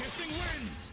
Piercing winds!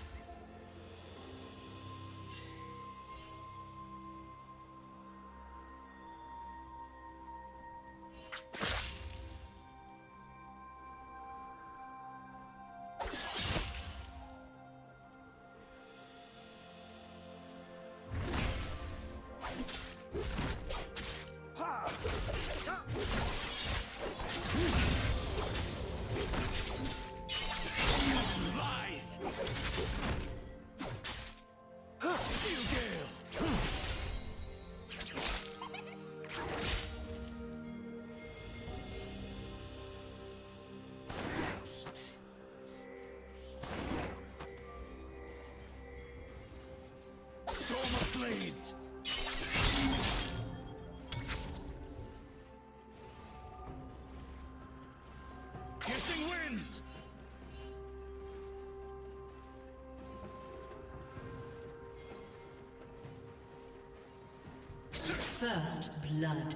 Blades! Piercing winds! First blood.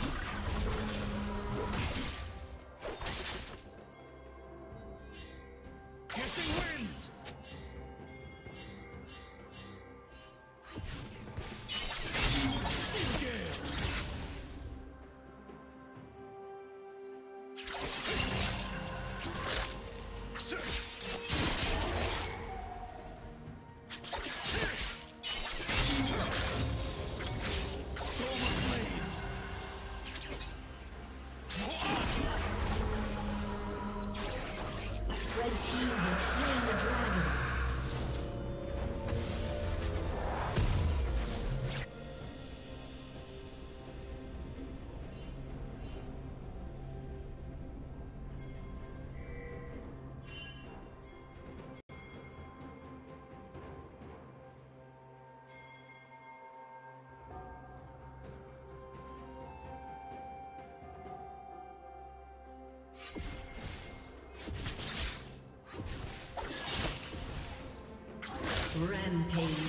team. Rampage.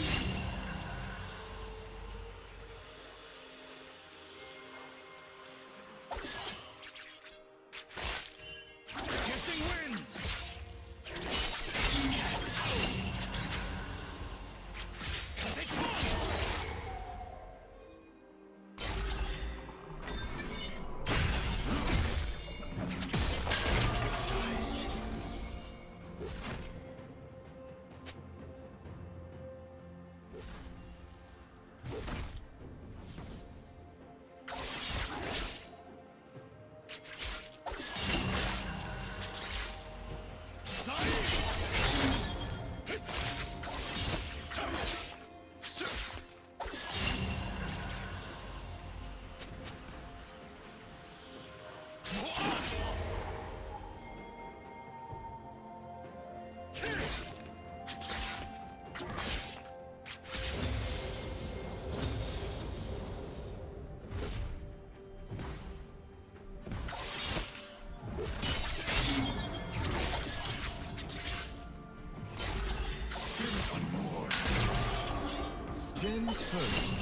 Jen's first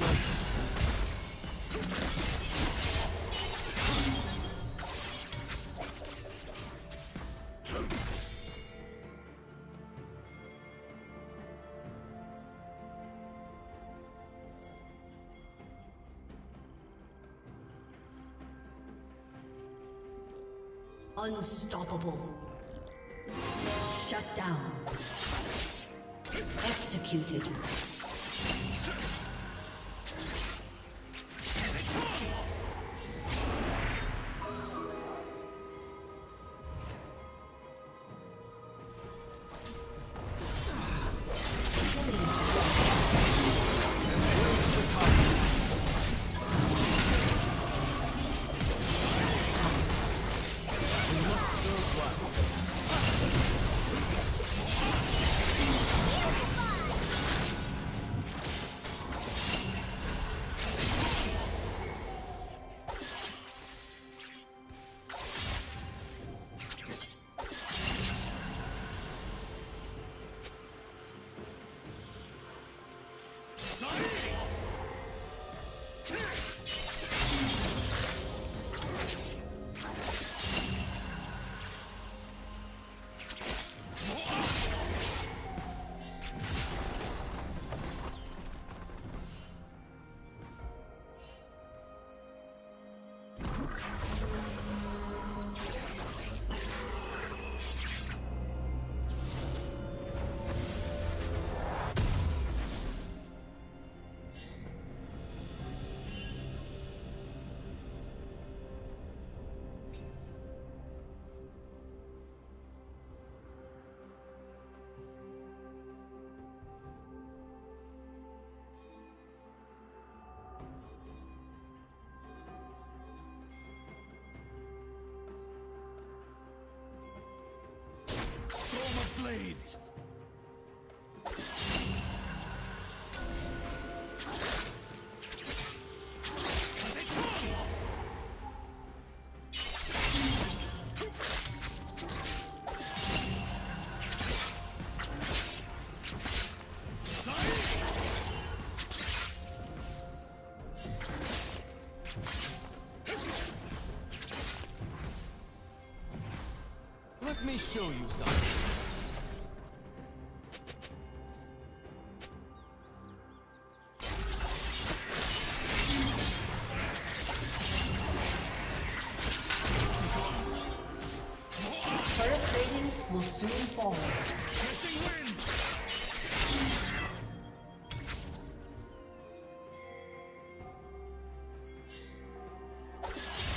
Sorry. Blades! Let me show you something.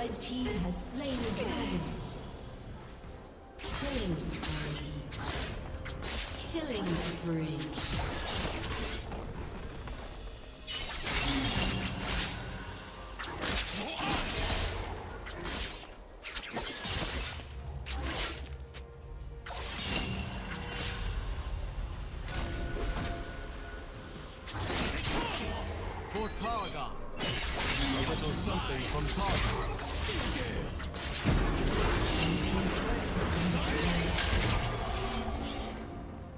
Red team has slain the dragon. Killing spree. Killing spree.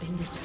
Been destroyed.